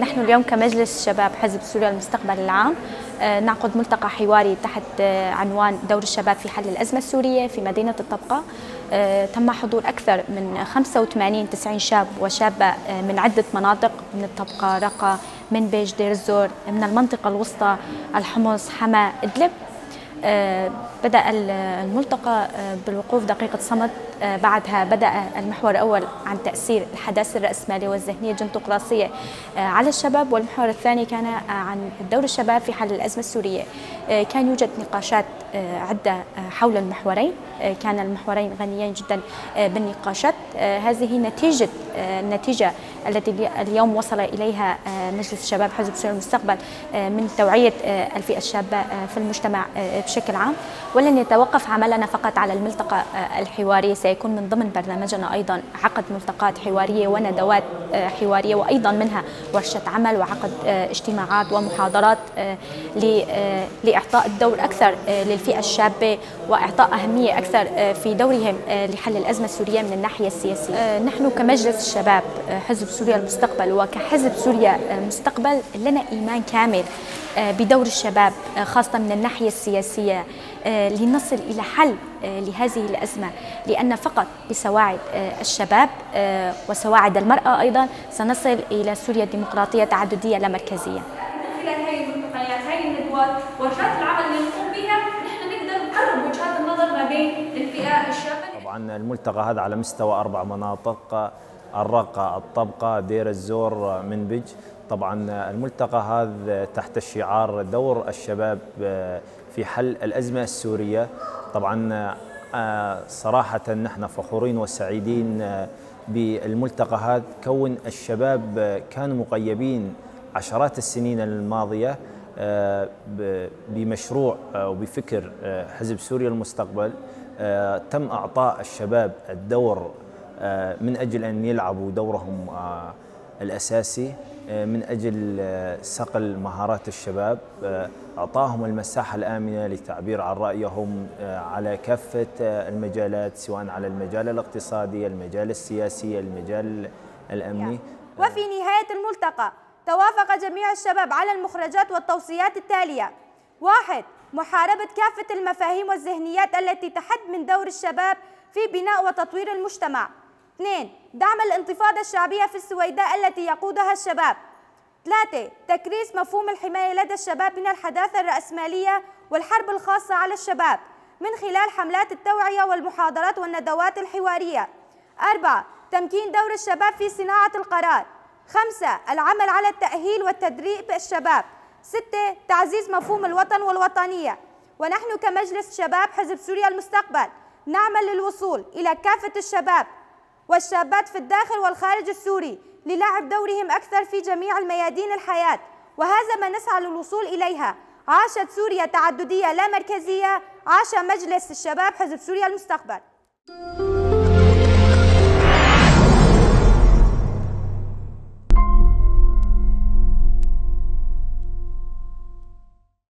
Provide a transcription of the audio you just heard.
نحن اليوم كمجلس شباب حزب سوريا المستقبل العام آه، نعقد ملتقى حواري تحت آه، عنوان دور الشباب في حل الأزمة السورية في مدينة الطبقة. آه، تم حضور أكثر من 85 90 شاب وشابة من عدة مناطق من الطبقة رقة من بيج دير الزور من المنطقة الوسطى الحمص حما إدلب. بدأ الملتقى بالوقوف دقيقة صمت بعدها بدأ المحور الأول عن تأثير الحداثة الرأسمالية والذهنية الجنطقراطية على الشباب. والمحور الثاني كان عن دور الشباب في حل الأزمة السورية. كان يوجد نقاشات عدة حول المحورين. كان المحورين غنيين جدا بالنقاشات. هذه نتيجة النتيجة التي اليوم وصل إليها مجلس الشباب حزب سوريا المستقبل من توعية الفئة الشابة في المجتمع بشكل عام ولن يتوقف عملنا فقط على الملتقى الحواري. سيكون من ضمن برنامجنا أيضا عقد ملتقات حوارية وندوات حوارية وأيضا منها ورشة عمل وعقد اجتماعات ومحاضرات لإعطاء الدور أكثر للفئة الشابة وإعطاء أهمية أكثر في دورهم لحل الأزمة السورية من الناحية السياسية. نحن كمجلس الشباب حزب سوريا المستقبل وكحزب سوريا مستقبل لنا إيمان كامل. بدور الشباب خاصة من الناحية السياسية لنصل إلى حل لهذه الأزمة. لأن فقط بسواعد الشباب وسواعد المرأة أيضا سنصل إلى سوريا ديمقراطية تعددية لا مركزية. من خلال هذه الملتقيات هذه الندوات ورشات العمل اللي نقوم بها نحن نقدر نقرب وجهات النظر ما بين الفئة الشابة. طبعا الملتقى هذا على مستوى أربع مناطق الرقة الطبقة دير الزور منبج. طبعا الملتقى هذا تحت الشعار دور الشباب في حل الأزمة السورية. طبعا صراحة نحن فخورين وسعيدين بالملتقى هذا. كون الشباب كانوا مقيبين عشرات السنين الماضية بمشروع وبفكر حزب سوريا المستقبل تم أعطاء الشباب الدور من أجل أن يلعبوا دورهم الأساسي. من أجل صقل مهارات الشباب. أعطاهم المساحة الآمنة للتعبير عن رأيهم على كافة المجالات سواء على المجال الاقتصادي المجال السياسي المجال الأمني. وفي نهاية الملتقى توافق جميع الشباب على المخرجات والتوصيات التالية. واحد محاربة كافة المفاهيم والذهنيات التي تحد من دور الشباب في بناء وتطوير المجتمع. اثنين دعم الانتفاضة الشعبية في السويداء التي يقودها الشباب. ثلاثة تكريس مفهوم الحماية لدى الشباب من الحداثة الرأسمالية والحرب الخاصة على الشباب من خلال حملات التوعية والمحاضرات والندوات الحوارية. أربعة تمكين دور الشباب في صناعة القرار. خمسة العمل على التأهيل والتدريب الشباب. ستة تعزيز مفهوم الوطن والوطنية. ونحن كمجلس شباب حزب سوريا المستقبل نعمل للوصول إلى كافة الشباب والشابات في الداخل والخارج السوري للعب دورهم أكثر في جميع الميادين الحياة. وهذا ما نسعى للوصول إليها. عاشت سوريا تعددية لا مركزية. عاش مجلس الشباب حزب سوريا المستقبل.